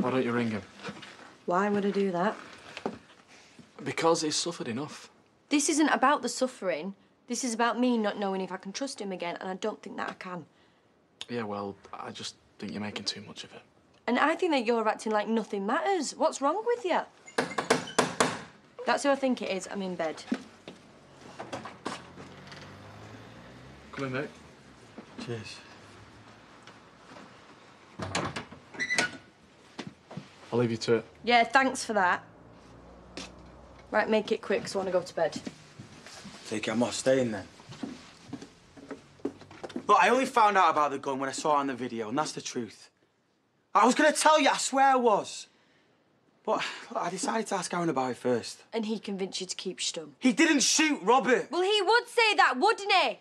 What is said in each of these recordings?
Why don't you ring him? Why would I do that? Because he's suffered enough. This isn't about the suffering. This is about me not knowing if I can trust him again, and I don't think that I can. Yeah, well, I just think you're making too much of it. And I think that you're acting like nothing matters. What's wrong with you? That's who I think it is. I'm in bed. Come in, mate. Cheers. I'll leave you to it. Yeah, thanks for that. Right, make it quick, 'cause I want to go to bed. Take it, I'm not staying then. Look, I only found out about the gun when I saw it on the video, and that's the truth. I was gonna tell you, I swear I was. But look, I decided to ask Aaron about it first. And he convinced you to keep stum. He didn't shoot Robert. Well, he would say that, wouldn't he?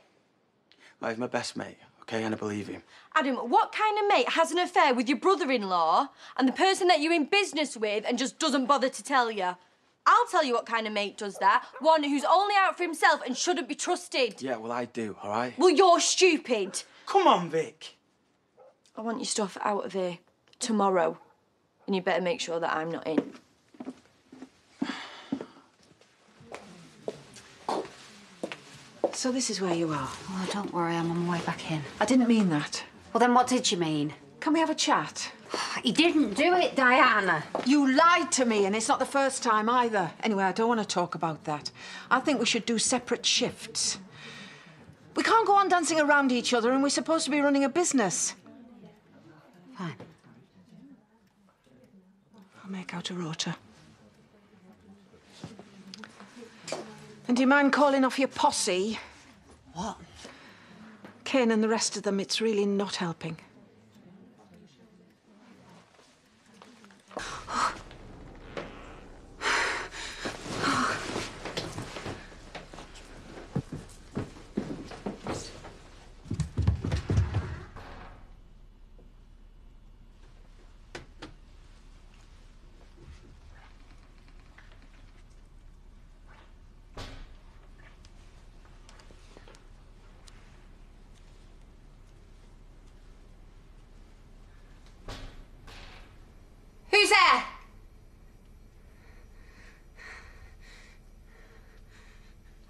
Well, he's my best mate, okay, and I believe him. Adam, what kind of mate has an affair with your brother-in-law and the person that you're in business with and just doesn't bother to tell you? I'll tell you what kind of mate does that. One who's only out for himself and shouldn't be trusted. Yeah, well, I do, all right? Well, you're stupid. Come on, Vic. I want your stuff out of here tomorrow. And you better make sure that I'm not in. So this is where you are. Oh, don't worry, I'm on my way back in. I didn't mean that. Well, then what did you mean? Can we have a chat? He didn't do it, Diane. You lied to me, and it's not the first time either. Anyway, I don't want to talk about that. I think we should do separate shifts. We can't go on dancing around each other, and we're supposed to be running a business. Fine. I'll make out a rota. And do you mind calling off your posse? What? Cain and the rest of them, it's really not helping.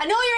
know you're